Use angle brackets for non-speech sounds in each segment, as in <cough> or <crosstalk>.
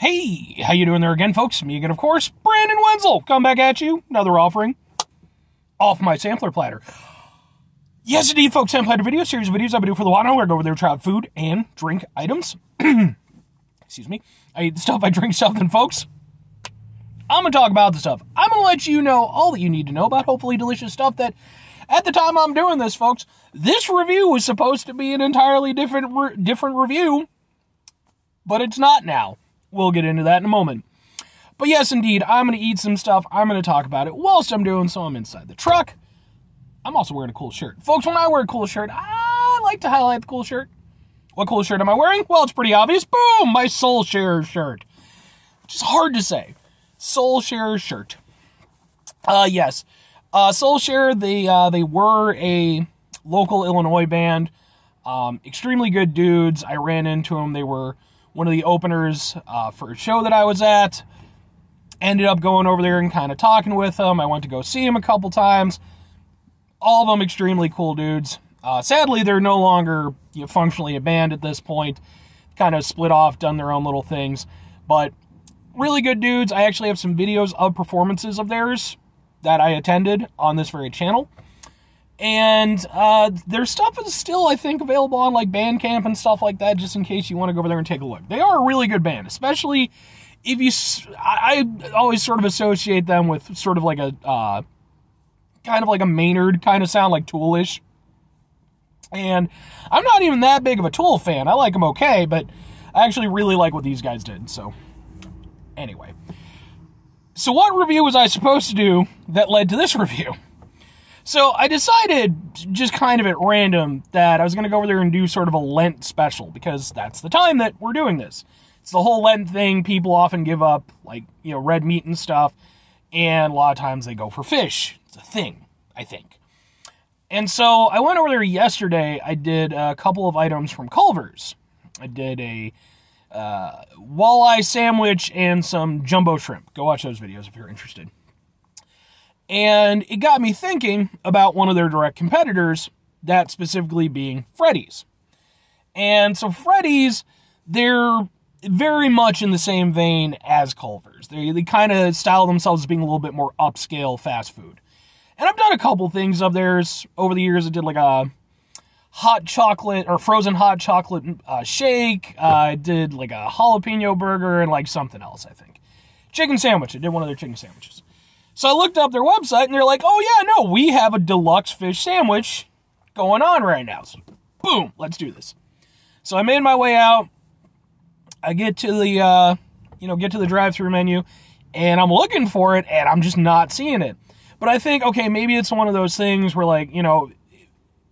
Hey, how you doing there again, folks? Me again, of course, Brandon Wenzel. Come back at you. Another offering off my sampler platter. Yes, indeed, folks. Sampler platter video series of videos I've been doing for the while now. Where I go over there, try out food and drink items. <clears throat> Excuse me. I eat the stuff, I drink stuff, something, folks. I'm gonna talk about the stuff. I'm gonna let you know all that you need to know about hopefully delicious stuff that at the time I'm doing this, folks, this review was supposed to be an entirely different re- different review, but it's not now. We'll get into that in a moment. But yes, indeed, I'm going to eat some stuff. I'm going to talk about it whilst I'm doing so. I'm inside the truck. I'm also wearing a cool shirt. Folks, when I wear a cool shirt, I like to highlight the cool shirt. What cool shirt am I wearing? Well, it's pretty obvious. Boom! My Soul Share shirt. Which is hard to say. Soul Share shirt. Uh, yes. Uh, Soul Share, they, uh, they were a local Illinois band. Um, extremely good dudes. I ran into them. They were one of the openers uh, for a show that I was at. Ended up going over there and kind of talking with them. I went to go see them a couple times. All of them extremely cool dudes. Uh, sadly, they're no longer you know, functionally a band at this point. Kind of split off, done their own little things. But really good dudes. I actually have some videos of performances of theirs that I attended on this very channel. And uh, their stuff is still, I think, available on like Bandcamp and stuff like that, just in case you want to go over there and take a look. They are a really good band, especially if you. I, I always sort of associate them with sort of like a uh, kind of like a Maynard kind of sound, like Toolish. And I'm not even that big of a Tool fan. I like them okay, but I actually really like what these guys did. So, anyway. So, what review was I supposed to do that led to this <laughs> review? So I decided, just kind of at random, that I was going to go over there and do sort of a Lent special because that's the time that we're doing this. It's the whole Lent thing. People often give up, like, you know, red meat and stuff. And a lot of times they go for fish. It's a thing, I think. And so I went over there yesterday. I did a couple of items from Culver's. I did a uh, walleye sandwich and some jumbo shrimp. Go watch those videos if you're interested. And it got me thinking about one of their direct competitors, that specifically being Freddy's. And so Freddy's, they're very much in the same vein as Culver's. They, they kind of style themselves as being a little bit more upscale fast food. And I've done a couple things of theirs over the years. I did like a hot chocolate or frozen hot chocolate uh, shake. Uh, I did like a jalapeno burger and like something else, I think. Chicken sandwich. I did one of their chicken sandwiches. So I looked up their website and they're like, oh yeah, no, we have a deluxe fish sandwich going on right now. So boom, let's do this. So I made my way out. I get to the, uh, you know, get to the drive-through menu and I'm looking for it and I'm just not seeing it. But I think, okay, maybe it's one of those things where like, you know,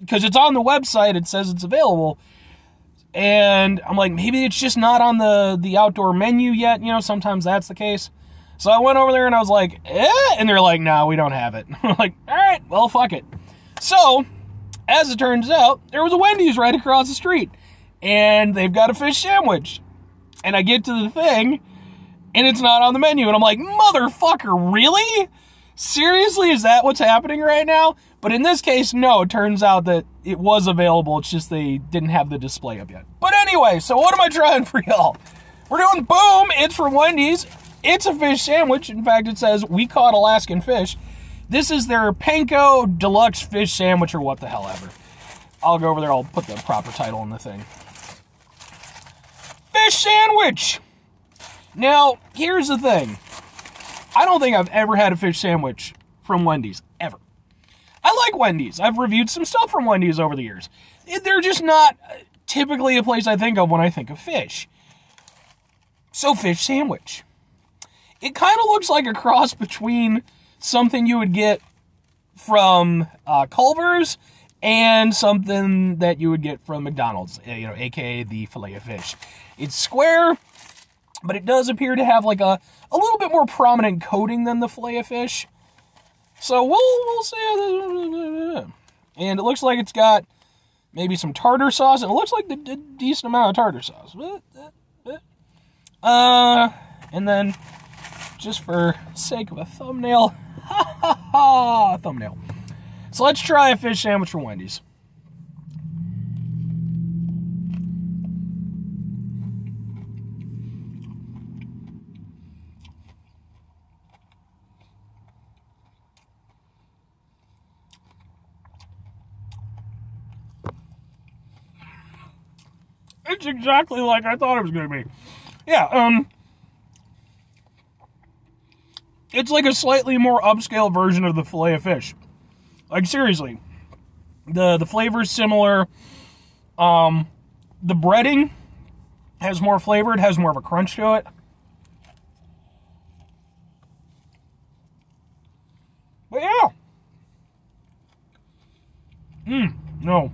because it's on the website, it says it's available. And I'm like, maybe it's just not on the, the outdoor menu yet. You know, sometimes that's the case. So I went over there and I was like, eh? And they're like, no, we don't have it. <laughs> I'm like, all right, well, fuck it. So, as it turns out, there was a Wendy's right across the street. And they've got a fish sandwich. And I get to the thing, and it's not on the menu. And I'm like, motherfucker, really? Seriously, is that what's happening right now? But in this case, no, it turns out that it was available. It's just they didn't have the display up yet. But anyway, so what am I trying for y'all? We're doing boom. It's from Wendy's. It's a fish sandwich. In fact, it says, we caught Alaskan fish. This is their Panko Deluxe Fish Sandwich or what the hell ever. I'll go over there. I'll put the proper title on the thing. Fish sandwich. Now, here's the thing. I don't think I've ever had a fish sandwich from Wendy's, ever. I like Wendy's. I've reviewed some stuff from Wendy's over the years. They're just not uh, typically a place I think of when I think of fish. So, fish sandwich it kind of looks like a cross between something you would get from uh, Culver's and something that you would get from McDonald's, eh, you know, aka the filet of fish. It's square, but it does appear to have like a, a little bit more prominent coating than the filet of fish. So we'll we'll see. And it looks like it's got maybe some tartar sauce, and it looks like a decent amount of tartar sauce. Uh, and then just for sake of a thumbnail. <laughs> Ha ha ha! Thumbnail. So let's try a fish sandwich from Wendy's. It's exactly like I thought it was going to be. Yeah, um, it's like a slightly more upscale version of the fillet of fish. Like seriously, the the flavor is similar. Um, the breading has more flavor. It has more of a crunch to it. But yeah. Mmm, no.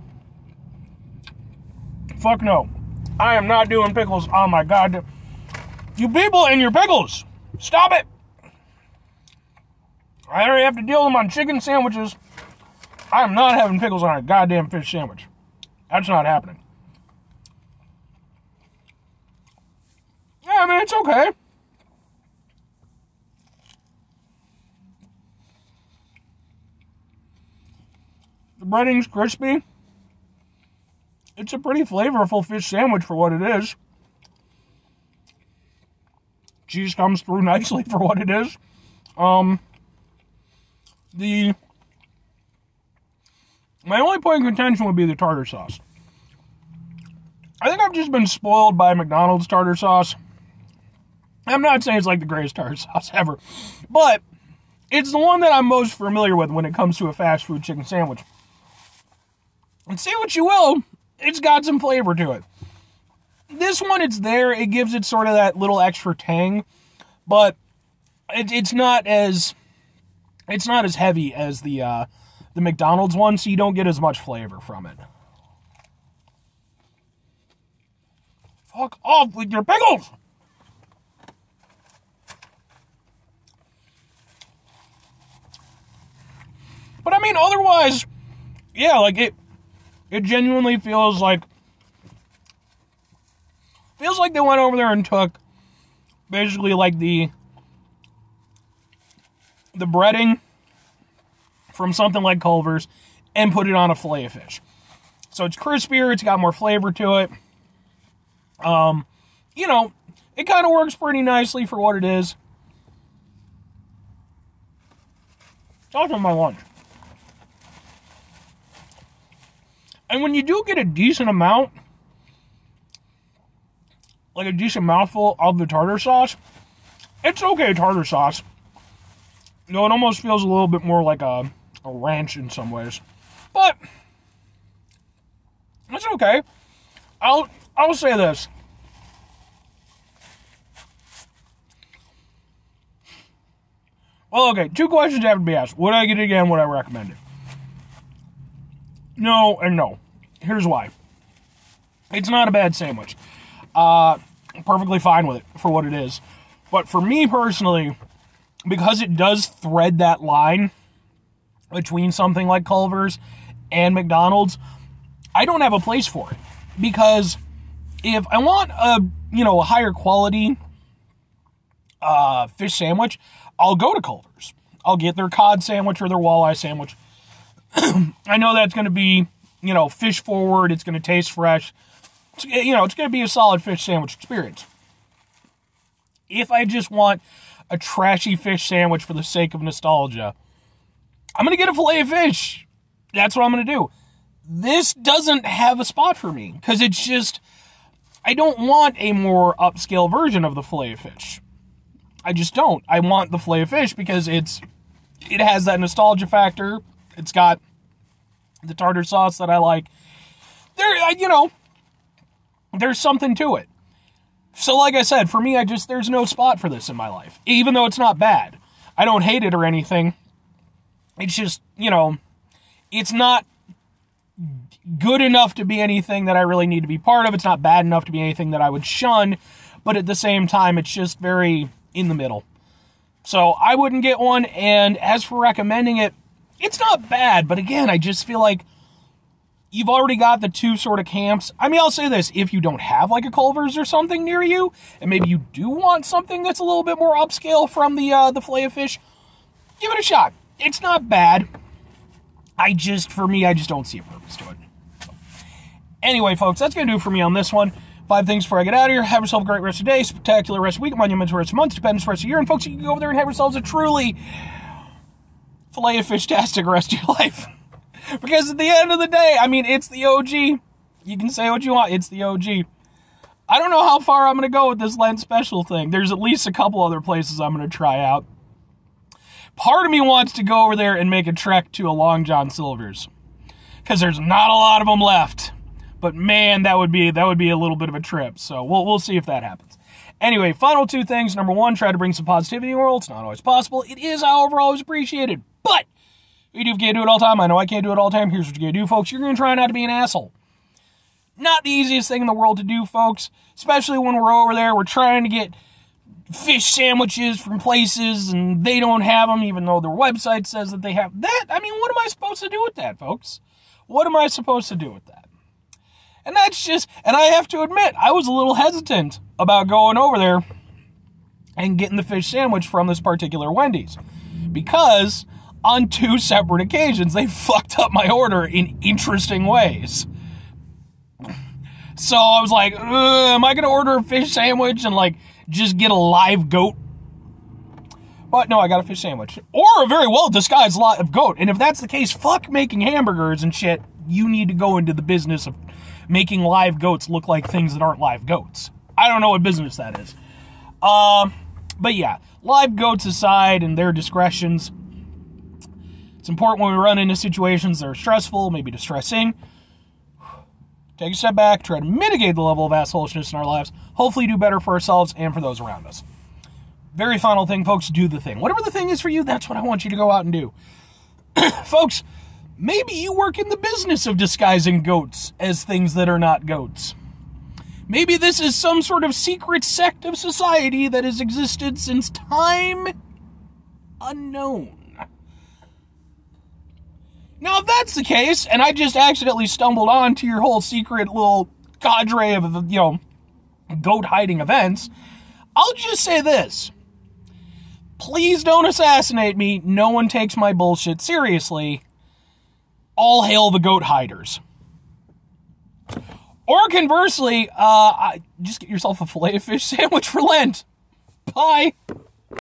Fuck no. I am not doing pickles Oh my god. You people and your pickles! Stop it! I already have to deal with my chicken sandwiches. I am not having pickles on a goddamn fish sandwich. That's not happening. Yeah, I mean, it's okay. The breading's crispy. It's a pretty flavorful fish sandwich for what it is. Cheese comes through <laughs> nicely for what it is. Um, the my only point of contention would be the tartar sauce. I think I've just been spoiled by McDonald's tartar sauce. I'm not saying it's like the greatest <laughs> tartar sauce ever, but it's the one that I'm most familiar with when it comes to a fast food chicken sandwich. And say what you will, it's got some flavor to it. This one, it's there. It gives it sort of that little extra tang, but it, it's not as it's not as heavy as the uh, the McDonald's one, so you don't get as much flavor from it. Fuck off with your pickles! But I mean, otherwise, yeah, like it, it genuinely feels like, feels like they went over there and took basically like the the breading from something like Culver's and put it on a fillet of fish. So it's crispier, it's got more flavor to it. Um, you know, it kind of works pretty nicely for what it is. It's also my lunch. And when you do get a decent amount, like a decent mouthful of the tartar sauce, it's okay tartar sauce. No, it almost feels a little bit more like a, a ranch in some ways. But it's okay. I'll I'll say this. Well, okay, two questions have to be asked. Would I get it again? Would I recommend it? No and no. Here's why. It's not a bad sandwich. Uh, perfectly fine with it for what it is. But for me personally, because it does thread that line between something like Culver's and McDonald's, I don't have a place for it. Because if I want a, you know, a higher quality uh, fish sandwich, I'll go to Culver's. I'll get their cod sandwich or their walleye sandwich. <clears throat> I know that's going to be, you know, fish forward. It's going to taste fresh. It's, you know, it's going to be a solid fish sandwich experience. If I just want a trashy fish sandwich for the sake of nostalgia. I'm going to get a filet of fish. That's what I'm going to do. This doesn't have a spot for me because it's just, I don't want a more upscale version of the filet of fish. I just don't. I want the filet of fish because it's, it has that nostalgia factor. It's got the tartar sauce that I like. There, you know, there's something to it. So, like I said, for me, I just, there's no spot for this in my life. Even though it's not bad. I don't hate it or anything. It's just, you know, it's not good enough to be anything that I really need to be part of. It's not bad enough to be anything that I would shun. But at the same time, it's just very in the middle. So I wouldn't get one. And as for recommending it, it's not bad. But again, I just feel like you've already got the two sort of camps. I mean, I'll say this if you don't have like a Culver's or something near you, and maybe you do want something that's a little bit more upscale from the uh, the fillet of fish, give it a shot. It's not bad. I just, for me, I just don't see a purpose to it. Anyway, folks, that's going to do for me on this one. Five things before I get out of here. Have yourself a great rest of the day, spectacular rest of the week, monumental rest of the month, dependence rest of the year. And folks, you can go over there and have yourselves a truly filet of fish-tastic rest of your <laughs> life. <laughs> Because at the end of the day, I mean, it's the OG. You can say what you want. It's the OG. I don't know how far I'm going to go with this Lent special thing. There's at least a couple other places I'm going to try out. Part of me wants to go over there and make a trek to a Long John Silver's because there's not a lot of them left. But man, that would be that would be a little bit of a trip. So we'll we'll see if that happens. Anyway, final two things. Number one, try to bring some positivity in the world. It's not always possible. It is, however, always appreciated. But you can't do it all the time, I know I can't do it all the time. Here's what you're gonna do, folks. You're gonna try not to be an asshole. Not the easiest thing in the world to do, folks. Especially when we're over there, we're trying to get fish sandwiches from places and they don't have them, even though their website says that they have that. I mean, what am I supposed to do with that, folks? What am I supposed to do with that? And that's just, and I have to admit, I was a little hesitant about going over there and getting the fish sandwich from this particular Wendy's because on two separate occasions they fucked up my order in interesting ways. So I was like, am I going to order a fish sandwich and like just get a live goat? But no, I got a fish sandwich. Or a very well disguised lot of goat. And if that's the case, fuck making hamburgers and shit. You need to go into the business of making live goats look like things that aren't live goats. I don't know what business that is. Um, but yeah, live goats aside and their discretions. It's important when we run into situations that are stressful, maybe distressing. Take a step back, try to mitigate the level of assholishness in our lives, hopefully do better for ourselves and for those around us. Very final thing, folks, do the thing. Whatever the thing is for you, that's what I want you to go out and do. <clears throat> folks, maybe you work in the business of disguising goats as things that are not goats. Maybe this is some sort of secret sect of society that has existed since time unknown. Now, if that's the case, and I just accidentally stumbled onto your whole secret little cadre of, you know, goat hiding events, I'll just say this. Please don't assassinate me. No one takes my bullshit seriously. All hail the goat hiders. Or conversely, uh, just get yourself a filet of fish <laughs> sandwich for Lent. Bye.